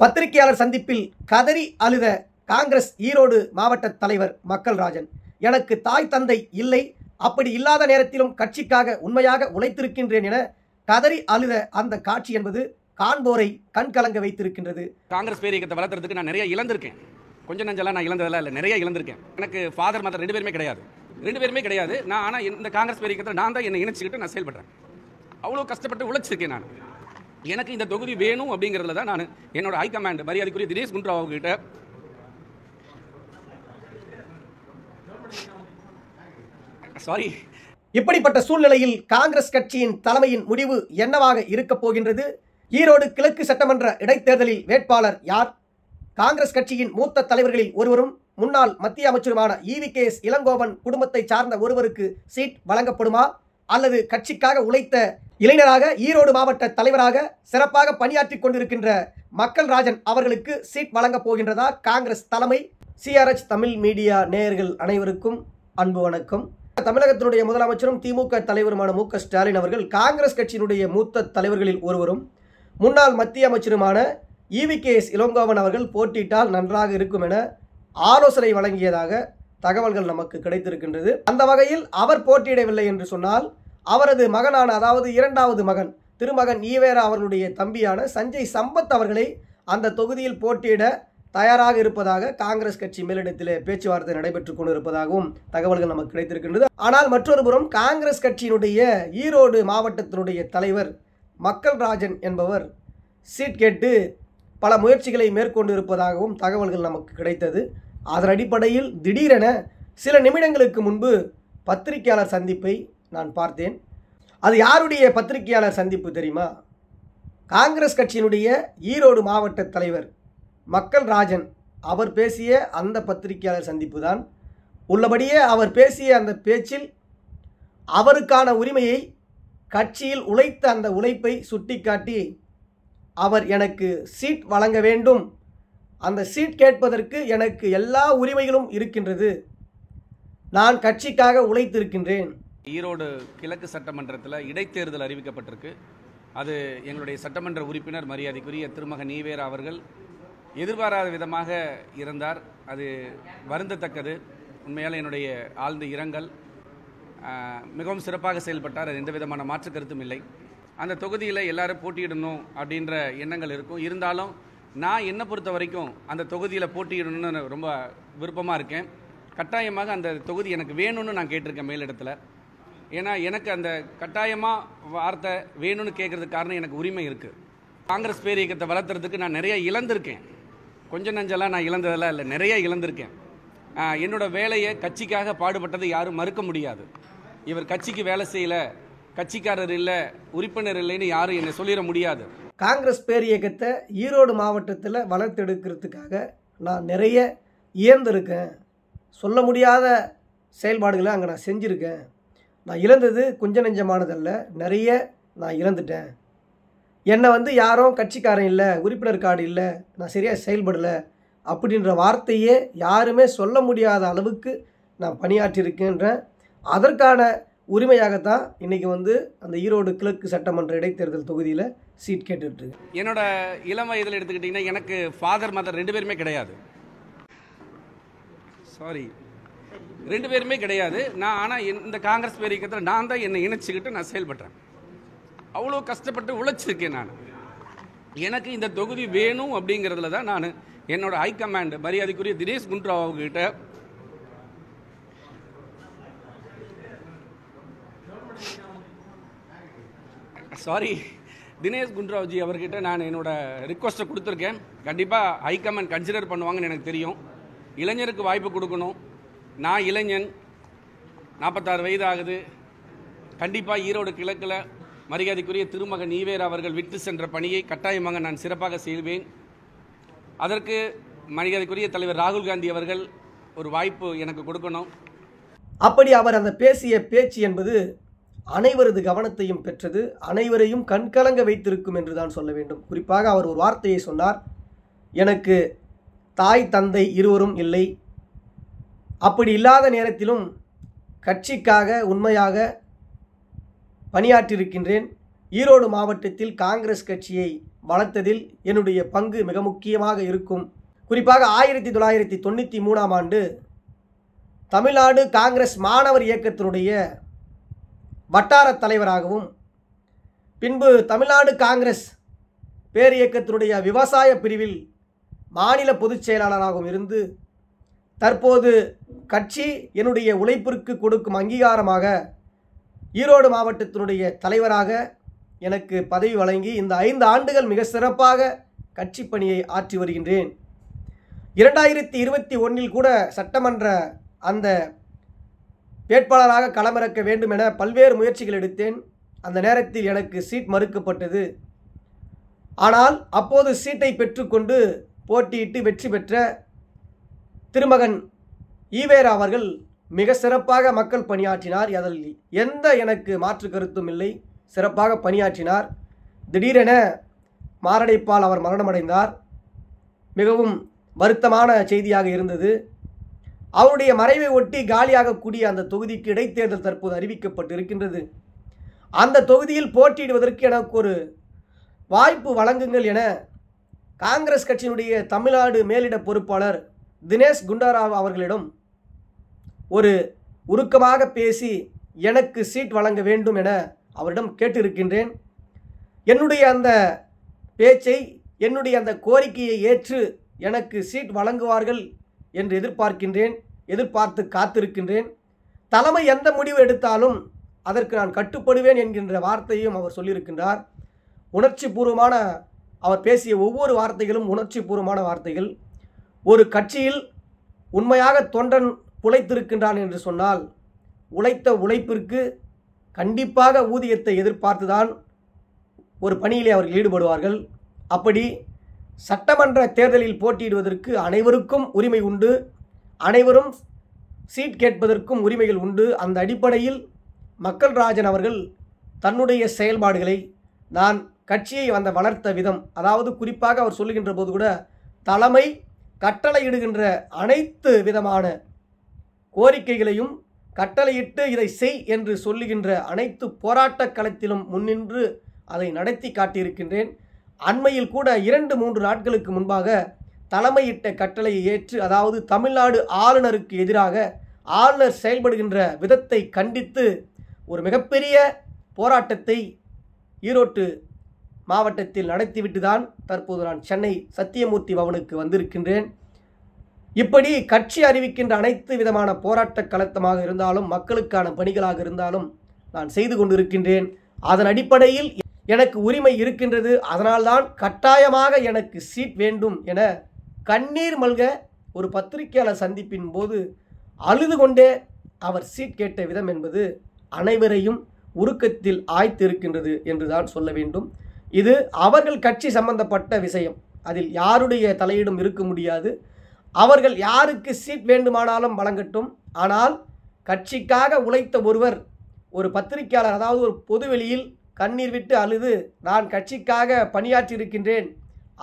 பத்திரிகையாளர் சந்திப்பில் கதறி அழுத காங்கிரஸ் ஈரோடு மாவட்ட தலைவர் மக்கள் ராஜன் எனக்கு தாய் தந்தை இல்லை அப்படி இல்லாத நேரத்திலும் கட்சிக்காக உண்மையாக உழைத்திருக்கின்றேன் என கதறி அழுத அந்த காட்சி என்பது காண்போரை கண்கலங்க வைத்திருக்கின்றது. காங்கிரஸ் பேரியக்கத்தை வளர்த்துறதுக்கு நான் நிறைய இழந்திருக்கேன். கொஞ்சம் நஞ்செல்லாம் நான் இழந்ததெல்லாம் இல்லை நிறைய இழந்திருக்கேன். எனக்கு ஃபாதர் மதர் ரெண்டு பேருமே கிடையாது. ரெண்டு பேருமே கிடையாது. நான் ஆனால் இந்த காங்கிரஸ் பேரியக்கத்தில் நான் தான் என்னை இணைச்சிக்கிட்டு நான் செயல்படுறேன். அவ்வளோ கஷ்டப்பட்டு உழைச்சிருக்கேன் நான். எனக்கு இந்த தொகுதி வேணும் அப்படிங்கிறதுல தான் நான் என்னோட ஹைகமாண்ட் மரியாதைக்குரிய தினேஷ் குண்ட்ராவ் கிட்ட சாரி இப்படிப்பட்ட சூழ்நிலையில் காங்கிரஸ் கட்சியின் தலைமையின் முடிவு என்னவாக இருக்கப் போகின்றது? ஈரோடு கிழக்கு சட்டமன்ற இடைத்தேர்தலில் வேட்பாளர் யார்? காங்கிரஸ் கட்சியின் மூத்த தலைவர்களில் ஒருவரும் முன்னாள் மத்திய அமைச்சருமான இவி கே எஸ் இளங்கோவன் குடும்பத்தை சார்ந்த ஒருவருக்கு சீட் வழங்கப்படுமா? அல்லது கட்சிக்காக உழைத்த இளைஞராக ஈரோடு மாவட்ட தலைவராக சிறப்பாக பணியாற்றி கொண்டிருக்கின்ற மக்கள் ராஜன் அவர்களுக்கு சீட் வழங்கப் போகின்றதா காங்கிரஸ் தலைமை? சிஆர்எச் தமிழ் மீடியா நேயர்கள் அனைவருக்கும் அன்பு வணக்கம். தமிழகத்தினுடைய முதலமைச்சரும் திமுக தலைவருமான மு ஸ்டாலின் அவர்கள் காங்கிரஸ் கட்சியினுடைய மூத்த தலைவர்களில் ஒருவரும் முன்னாள் மத்திய அமைச்சருமான இவி கே எஸ் இளங்கோவன் அவர்கள் போட்டியிட்டால் நன்றாக இருக்கும் என ஆலோசனை வழங்கியதாக தகவல்கள் நமக்கு கிடைத்திருக்கின்றது. அந்த வகையில் அவர் போட்டியிடவில்லை என்று சொன்னால் அவரது மகனான அதாவது இரண்டாவது மகன் திருமகன் ஈவேரா அவர்களுடைய தம்பியான சஞ்சய் சம்பத் அவர்களை அந்த தொகுதியில் போட்டியிட தயாராக இருப்பதாக காங்கிரஸ் கட்சி மேலிடத்திலே பேச்சுவார்த்தை நடைபெற்றுக் கொண்டிருப்பதாகவும் தகவல்கள் நமக்கு கிடைத்திருக்கின்றது. ஆனால் மற்றொரு புறம் காங்கிரஸ் கட்சியினுடைய ஈரோடு மாவட்டத்தினுடைய தலைவர் மக்கள் ராஜன் என்பவர் சீட் கேட்டு பல முயற்சிகளை மேற்கொண்டு இருப்பதாகவும் தகவல்கள் நமக்கு கிடைத்தது. அதன் அடிப்படையில் திடீரென சில நிமிடங்களுக்கு முன்பு பத்திரிகையாளர் சந்திப்பை நான் பார்த்தேன். அது யாருடைய பத்திரிகையாளர் சந்திப்பு தெரியுமா? காங்கிரஸ் கட்சியினுடைய ஈரோடு மாவட்ட தலைவர் மக்கள் ராஜன் அவர் பேசிய அந்த பத்திரிகையாளர் சந்திப்பு தான். உள்ளபடியே அவர் பேசிய அந்த பேச்சில் அவருக்கான உரிமையை கட்சியில் உழைத்த அந்த உழைப்பை சுட்டிக்காட்டி அவர் எனக்கு சீட் வழங்க வேண்டும் அந்த சீட் கேட்பதற்கு எனக்கு எல்லா உரிமைகளும் இருக்கின்றது. நான் கட்சிக்காக உழைத்திருக்கின்றேன். ஈரோடு கிழக்கு சட்டமன்றத்தில் இடைத்தேர்தல் அறிவிக்கப்பட்டிருக்கு. அது எங்களுடைய சட்டமன்ற உறுப்பினர் மரியாதைக்குரிய திருமகன் நீவேரா அவர்கள் எதிர்பாராத விதமாக இருந்தார். அது வருந்தத்தக்கது. உண்மையால் என்னுடைய ஆழ்ந்த இரங்கல். மிகவும் சிறப்பாக செயல்பட்டார். அது எந்த விதமான மாற்று கருத்தும் இல்லை. அந்த தொகுதியில் எல்லாரும் போட்டியிடணும் அப்படின்ற எண்ணங்கள் இருக்கும். இருந்தாலும் நான் என்னை பொறுத்த வரைக்கும் அந்த தொகுதியில் போட்டியிடணும்னு ரொம்ப விருப்பமாக இருக்கேன். கட்டாயமாக அந்த தொகுதி எனக்கு வேணும்னு நான் கேட்டிருக்கேன் மேலிடத்தில். ஏன்னா எனக்கு அந்த கட்டாயமாக வார்த்தை வேணும்னு கேட்கறதுக்கு காரணம் எனக்கு உரிமை இருக்குது காங்கிரஸ் பேரியக்கத்தை வளர்த்துறதுக்கு நான் நிறைய இழந்திருக்கேன். கொஞ்சம் நஞ்செல்லாம் நான் இழந்ததெல்லாம் இல்லை நிறைய இழந்திருக்கேன். என்னோடய என்னோட வேலையை கட்சிக்காக பாடுபட்டதை யாரும் மறுக்க முடியாது. இவர் கட்சிக்கு வேலை செய்யலை கட்சிக்காரர் இல்லை உறுப்பினர் இல்லைன்னு யாரும் என்னை சொல்லிட முடியாது. காங்கிரஸ் பேரியக்கத்தை ஈரோடு மாவட்டத்தில் வளர்த்தெடுக்கிறதுக்காக நான் நிறைய இயந்திருக்கேன். சொல்ல முடியாத செயல்பாடுகளை அங்கே நான் செஞ்சுருக்கேன். நான் இழந்தது கொஞ்ச நெஞ்சமானதல்ல நிறைய நான் இழந்துட்டேன். என்னை வந்து யாரும் கட்சிக்காரன் இல்லை உறுப்பினர் கார்டு இல்லை நான் சரியாக செயல்படலை அப்படின்ற வார்த்தையே யாருமே சொல்ல முடியாத அளவுக்கு நான் பணியாற்றியிருக்கின்றேன் அதற்கான உரிமையாகத்தான் இன்றைக்கி வந்து அந்த ஈரோடு கிழக்கு சட்டமன்ற இடைத்தேர்தல் தொகுதியில் சீட் கேட்டுட்ருக்கு என்னோட இளம் வயதில் எடுத்துக்கிட்டிங்கன்னா எனக்கு ஃபாதர் மதர் ரெண்டு பேருமே கிடையாது. சாரி ரெண்டு பேருமே கிடையாது. நான் ஆனால் இந்த காங்கிரஸ் பேரியக்கத்தில் நான் தான் என்னை இணைச்சிக்கிட்டு நான் செயல்படுறேன். அவ்வளோ கஷ்டப்பட்டு உழைச்சிருக்கேன் நான். எனக்கு இந்த தொகுதி வேணும் அப்படிங்கிறதுல தான் நான் என்னோட ஹைகமாண்ட் மரியாதைக்குரிய தினேஷ் குண்ட்ராவுக்கிட்ட சாரி தினேஷ் குண்ட்ராவ்ஜி அவர்கிட்ட நான் என்னோட ரிக்வஸ்ட்டை கொடுத்துருக்கேன். கண்டிப்பாக ஹைகமாண்ட் கன்சிடர் பண்ணுவாங்கன்னு எனக்கு தெரியும். இளைஞருக்கு வாய்ப்பு கொடுக்கணும். நான் இளைஞன். நாற்பத்தாறு வயது ஆகுது. கண்டிப்பாக ஈரோடு கிழக்கில் மரியாதைக்குரிய திருமகன் நீவேர் அவர்கள் விட்டு சென்ற பணியை கட்டாயமாக நான் சிறப்பாக செய்வேன். அதற்கு மரியாதைக்குரிய தலைவர் ராகுல் காந்தி அவர்கள் ஒரு வாய்ப்பு எனக்கு கொடுக்கணும். அப்படி அவர் அந்த பேசிய பேச்சு என்பது அனைவரது கவனத்தையும் பெற்றது அனைவரையும் கண்கலங்க வைத்திருக்கும் என்று தான் சொல்ல வேண்டும். குறிப்பாக அவர் ஒரு வார்த்தையை சொன்னார் எனக்கு தாய் தந்தை இருவரும் இல்லை. அப்படி இல்லாத நேரத்திலும் கட்சிக்காக உண்மையாக பணியாற்றியிருக்கின்றேன். ஈரோடு மாவட்டத்தில் காங்கிரஸ் கட்சியை வளர்த்ததில் என்னுடைய பங்கு மிக முக்கியமாக இருக்கும். குறிப்பாக ஆயிரத்தி தொள்ளாயிரத்தி தொண்ணூற்றி மூணாம் ஆண்டு தமிழ்நாடு காங்கிரஸ் மாணவர் இயக்கத்தினுடைய வட்டார தலைவராகவும் பின்பு தமிழ்நாடு காங்கிரஸ் பேரியக்கத்தினுடைய விவசாய பிரிவில் மாநில பொதுச் செயலாளராகவும் இருந்து தற்போது கட்சி என்னுடைய உழைப்பிற்கு கொடுக்கும் அங்கீகாரமாக ஈரோடு மாவட்டத்தினுடைய தலைவராக எனக்கு பதவி வழங்கி இந்த ஐந்து ஆண்டுகள் மிக சிறப்பாக கட்சி பணியை ஆற்றி வருகின்றேன். இரண்டாயிரத்தி இருபத்தி ஒன்றில் கூட சட்டமன்ற அந்த வேட்பாளராக களமிறக்க வேண்டும் என பல்வேறு முயற்சிகள் எடுத்தேன். அந்த நேரத்தில் எனக்கு சீட் மறுக்கப்பட்டது. ஆனால் அப்போது சீட்டை பெற்றுக்கொண்டு போட்டியிட்டு வெற்றி பெற்ற திருமகன் ஈவேரா அவர்கள் மிக சிறப்பாக மக்கள் பணியாற்றினார். அதில் எந்த எனக்கு மாற்று கருத்தும் இல்லை. சிறப்பாக பணியாற்றினார். திடீரென மாரடைப்பால் அவர் மரணமடைந்தார். மிகவும் வருத்தமான செய்தியாக இருந்தது. அவருடைய மறைவை ஒட்டி காலியாகக்கூடிய அந்த தொகுதிக்கு இடைத்தேர்தல் தற்போது அறிவிக்கப்பட்டு இருக்கின்றது அந்த தொகுதியில் போட்டியிடுவதற்கு எனக்கு ஒரு வாய்ப்பு வழங்குங்கள் என காங்கிரஸ் கட்சியினுடைய தமிழ்நாடு மேலிட பொறுப்பாளர் தினேஷ் குண்டாராவ் அவர்களிடம் ஒரு உருக்கமாக பேசி எனக்கு சீட் வழங்க வேண்டும் என அவரிடம் கேட்டிருக்கின்றேன். என்னுடைய அந்த பேச்சை என்னுடைய அந்த கோரிக்கையை ஏற்று எனக்கு சீட் வழங்குவார்கள் என்று எதிர்பார்க்கின்றேன் எதிர்பார்த்து காத்திருக்கின்றேன். தலைமை எந்த முடிவு எடுத்தாலும் அதற்கு நான் கட்டுப்படுவேன் என்கின்ற வார்த்தையும் அவர் சொல்லியிருக்கின்றார். உணர்ச்சி பூர்வமான அவர் பேசிய ஒவ்வொரு வார்த்தைகளும் உணர்ச்சி பூர்வமான வார்த்தைகள். ஒரு கட்சியில் உண்மையாக தொண்டன் புழைத்திருக்கின்றான் என்று சொன்னால் உழைத்த உழைப்பிற்கு கண்டிப்பாக ஊதியத்தை எதிர்பார்த்துதான் ஒரு பணியிலே அவர்கள் ஈடுபடுவார்கள். அப்படி சட்டமன்ற தேர்தலில் போட்டியிடுவதற்கு அனைவருக்கும் உரிமை உண்டு. அனைவரும் சீட் கேட்பதற்கும் உரிமைகள் உண்டு. அந்த அடிப்படையில் மக்கள் ராஜன் அவர்கள் தன்னுடைய செயல்பாடுகளை நான் கட்சியை வந்த வளர்த்த விதம் அதாவது குறிப்பாக அவர் சொல்லுகின்ற போது கூட தலைமை கட்டளையிடுகின்ற அனைத்து விதமான கோரிக்கைகளையும் கட்டளையிட்டு இதை செய் என்று சொல்லுகின்ற அனைத்து போராட்டக் களத்திலும் முன்னின்று அதை நடத்தி காட்டியிருக்கின்றேன். அண்மையில் கூட இரண்டு மூன்று நாட்களுக்கு முன்பாக தலைமையிட்ட கட்டளையை ஏற்று அதாவது தமிழ்நாடு ஆளுநருக்கு எதிராக ஆளுநர் செயல்படுகின்ற விதத்தை கண்டித்து ஒரு மிகப்பெரிய போராட்டத்தை ஈரோட்டு மாவட்டத்தில் நடத்திவிட்டு தான் தற்போது நான் சென்னை சத்தியமூர்த்தி பவனுக்கு வந்திருக்கின்றேன். இப்படி கட்சி அறிவிக்கின்ற அனைத்து விதமான போராட்ட கலத்தமாக இருந்தாலும் மக்களுக்கான பணிகளாக இருந்தாலும் நான் செய்து கொண்டிருக்கின்றேன். அதன் அடிப்படையில் எனக்கு உரிமை இருக்கின்றது அதனால்தான் கட்டாயமாக எனக்கு சீட் வேண்டும் என கண்ணீர் மல்க ஒரு பத்திரிகையாளர் சந்திப்பின் போது அழுது கொண்டே அவர் சீட் கேட்ட விதம் என்பது அனைவரையும் உருக்கத்தில் ஆய்த்திருக்கின்றது என்றுதான் சொல்ல வேண்டும். இது அவர்கள் கட்சி சம்பந்தப்பட்ட விஷயம். அதில் யாருடைய தலையீடும் இருக்க முடியாது. அவர்கள் யாருக்கு சீட் வேண்டுமானாலும் வழங்கட்டும். ஆனால் கட்சிக்காக உழைத்த ஒருவர் ஒரு பத்திரிகையாளர் அதாவது ஒரு பொதுவெளியில் கண்ணீர் விட்டு அழுது நான் கட்சிக்காக பணியாற்றியிருக்கின்றேன்.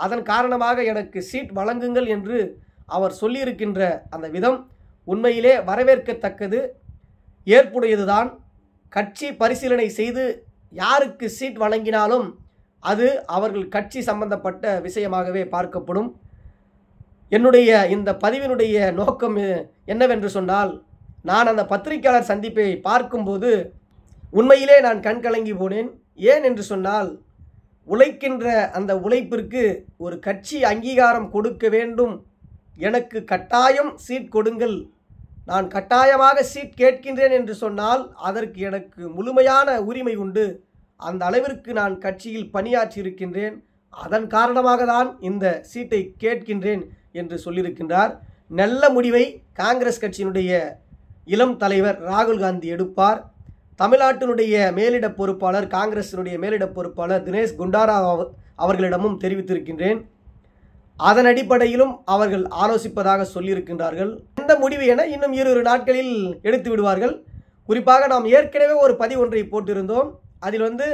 அதன் காரணமாக எனக்கு சீட் வழங்குங்கள் என்று அவர் சொல்லியிருக்கின்ற அந்த விதம் உண்மையிலே வரவேற்கத்தக்கது. ஏற்புடையதுதான். கட்சி பரிசீலனை செய்து யாருக்கு சீட் வழங்கினாலும் அது அவர்கள் கட்சி சம்பந்தப்பட்ட விஷயமாகவே பார்க்கப்படும். என்னுடைய இந்த பதிவினுடைய நோக்கம் என்னவென்று சொன்னால் நான் அந்த பத்திரிகையாளர் சந்திப்பை பார்க்கும்போது உண்மையிலே நான் கண்கலங்கி போனேன். ஏன் என்று சொன்னால் உழைக்கின்ற அந்த உழைப்பிற்கு ஒரு கட்சி அங்கீகாரம் கொடுக்க வேண்டும். எனக்கு கட்டாயம் சீட் கொடுங்கள். நான் கட்டாயமாக சீட் கேட்கின்றேன் என்று சொன்னால் அதற்கு எனக்கு முழுமையான உரிமை உண்டு. அந்த அளவிற்கு நான் கட்சியில் பணியாற்றி இருக்கின்றேன் அதன் காரணமாக தான் இந்த சீட்டை கேட்கின்றேன் என்று சொல்லியிருக்கின்றார். நல்ல முடிவை காங்கிரஸ் கட்சியினுடைய இளம் தலைவர் ராகுல் காந்தி எடுப்பார். தமிழ்நாட்டினுடைய மேலிட பொறுப்பாளர் காங்கிரசினுடைய மேலிட பொறுப்பாளர் தினேஷ் குண்டாரா அவர்களிடமும் தெரிவித்திருக்கின்றேன். அதன் அடிப்படையிலும் அவர்கள் ஆலோசிப்பதாக சொல்லியிருக்கின்றார்கள். எந்த முடிவு என இன்னும் இரு நாட்களில் எடுத்து விடுவார்கள். குறிப்பாக நாம் ஏற்கனவே ஒரு பதிவு ஒன்றை போட்டிருந்தோம். அதில் வந்து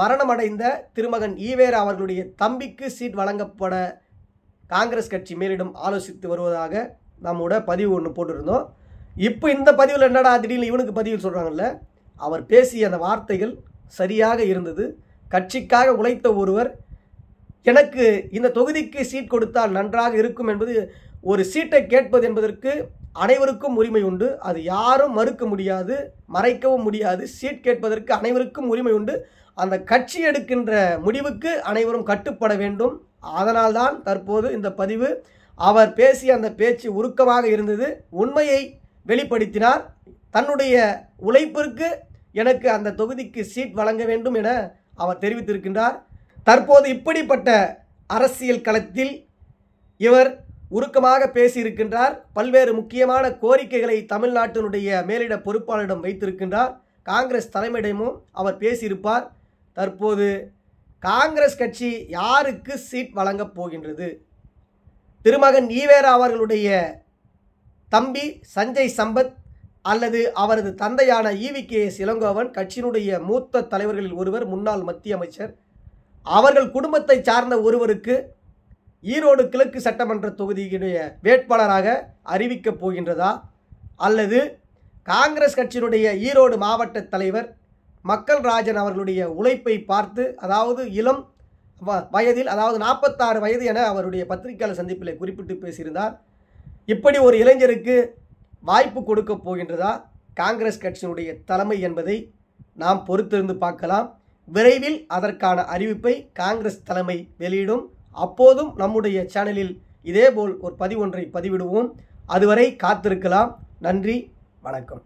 மரணமடைந்த திருமகன் ஈவேரா அவர்களுடைய தம்பிக்கு சீட் வழங்கப்பட காங்கிரஸ் கட்சி மேலிடம் ஆலோசித்து வருவதாக நம்மோட பதிவு ஒன்று போட்டிருந்தோம். இப்போ இந்த பதிவில் என்னடா திடீர்னு இவனுக்கு பதிவில் சொல்கிறாங்கல்ல அவர் பேசிய அந்த வார்த்தைகள் சரியாக இருந்தது. கட்சிக்காக உழைத்த ஒருவர் எனக்கு இந்த தொகுதிக்கு சீட் கொடுத்தால் நன்றாக இருக்கும் என்பது ஒரு சீட்டை கேட்பது என்பதற்கு அனைவருக்கும் உரிமை உண்டு. அது யாரும் மறுக்க முடியாது மறைக்கவும் முடியாது. சீட் கேட்பதற்கு அனைவருக்கும் உரிமை உண்டு. அந்த கட்சி எடுக்கின்ற முடிவுக்கு அனைவரும் கட்டுப்பட வேண்டும். அதனால்தான் தற்போது இந்த பதிவு. அவர் பேசிய அந்த பேச்சு உருக்கமாக இருந்தது. உண்மையை வெளிப்படுத்தினார். தன்னுடைய உழைப்பிற்கு எனக்கு அந்த தொகுதிக்கு சீட் வழங்க வேண்டும் என அவர் தெரிவித்திருக்கின்றார். தற்போது இப்படிப்பட்ட அரசியல் களத்தில் இவர் உருக்கமாக பேசியிருக்கின்றார். பல்வேறு முக்கியமான கோரிக்கைகளை தமிழ்நாட்டினுடைய மேலிட பொறுப்பாளரிடம் வைத்திருக்கின்றார். காங்கிரஸ் தலைமையிடமும் அவர் பேசியிருப்பார். தற்போது காங்கிரஸ் கட்சி யாருக்கு சீட் வழங்கப் போகின்றது? திருமகன் ஈவேரா அவர்களுடைய தம்பி சஞ்சய் சம்பத் அல்லது அவரது தந்தையான ஈவி கே எஸ் இளங்கோவன் கட்சியினுடைய மூத்த தலைவர்களில் ஒருவர் முன்னாள் மத்திய அமைச்சர். அவர்கள் குடும்பத்தை சார்ந்த ஒருவருக்கு ஈரோடு கிழக்கு சட்டமன்ற தொகுதியினுடைய வேட்பாளராக அறிவிக்கப் போகின்றதா? அல்லது காங்கிரஸ் கட்சியினுடைய ஈரோடு மாவட்ட தலைவர் மக்கள் ராஜன் அவர்களுடைய உழைப்பை பார்த்து அதாவது இளம் வயதில் அதாவது நாற்பத்தாறு வயது என அவருடைய பத்திரிகையாளர் சந்திப்பில் குறிப்பிட்டு பேசியிருந்தார். இப்படி ஒரு இளைஞருக்கு வாய்ப்பு கொடுக்க போகின்றதா? காங்கிரஸ் கட்சியினுடைய தலைமை என்பதை நாம் பொறுத்திருந்து பார்க்கலாம். விரைவில் அதற்கான அறிவிப்பை காங்கிரஸ் தலைமை வெளியிடும். அப்போதும் நம்முடைய சேனலில் இதேபோல் ஒரு பதிவொன்றை பதிவிடுவோம். அதுவரை காத்திருக்கலாம். நன்றி. வணக்கம்.